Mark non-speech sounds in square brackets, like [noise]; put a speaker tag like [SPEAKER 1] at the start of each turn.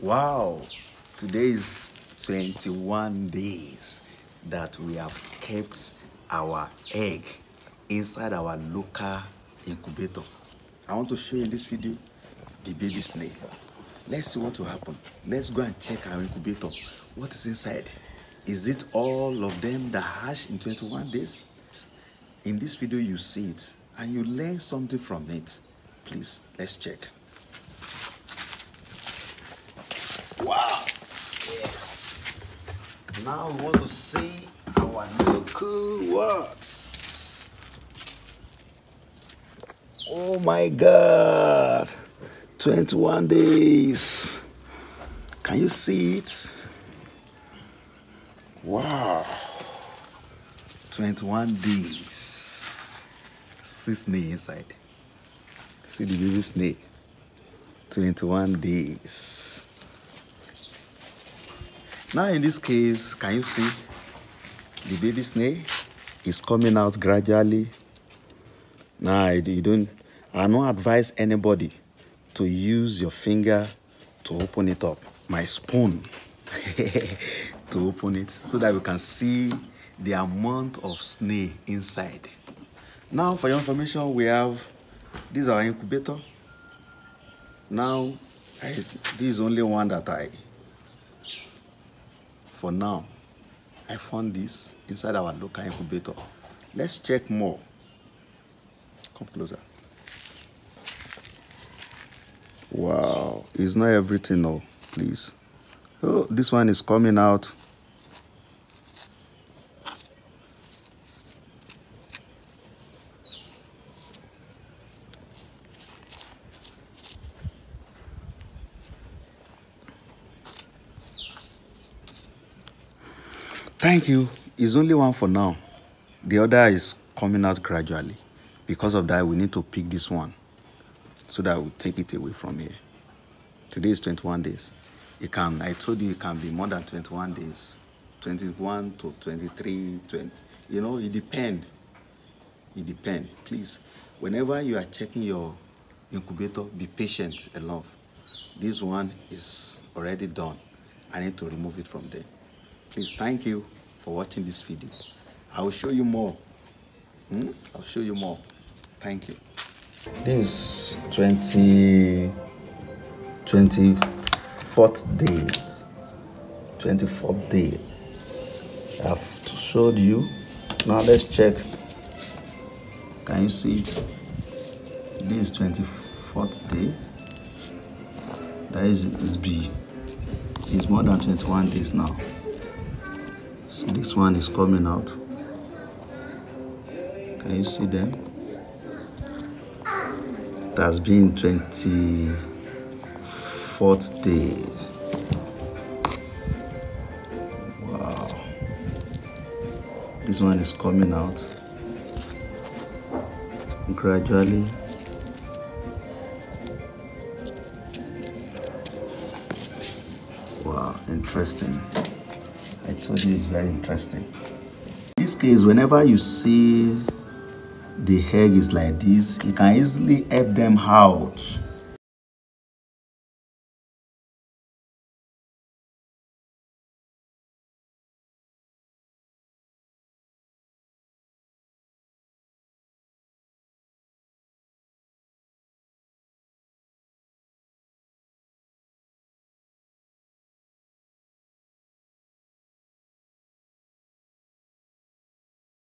[SPEAKER 1] Wow, today is 21 days that we have kept our egg inside our local incubator. I want to show you in this video the baby snail. Let's see what will happen. Let's go and check our incubator. What is inside? Is it all of them that hatch in 21 days? In this video, you see it and you learn something from it. Please, let's check. Now we want to see our local works. Oh my God! 21 days. Can you see it? Wow! 21 days. See snail inside. See the baby snail. 21 days. Now in this case, can you see the baby snail is coming out gradually? Now you don't, I don't advise anybody to use your finger to open it up. My spoon [laughs] to open it so that you can see the amount of snail inside. Now for your information, we have, this is our incubator. Now, I, this is only one that I for now, I found this inside our local incubator. Let's check more. Come closer. Wow, it's not everything, no, please. Oh, this one is coming out. Thank you. It's only one for now. The other is coming out gradually. Because of that, we need to pick this one so that we take it away from here. Today is 21 days. It can, I told you it can be more than 21 days. 21 to 23, 20. You know, it depends. It depends. Please, whenever you are checking your incubator, be patient enough. This one is already done. I need to remove it from there. Please, thank you for watching this video. I will show you more. Hmm? I'll show you more. Thank you. This 20, 24th day. 24th day. I've showed you. Now let's check. Can you see it? This is 24th day. That is, is B. It's more than 21 days now. So this one is coming out. Can you see them? It has been 24th day. Wow. This one is coming out gradually. Wow, interesting. Told you it's very interesting. In this case, whenever you see the egg is like this, you can easily help them out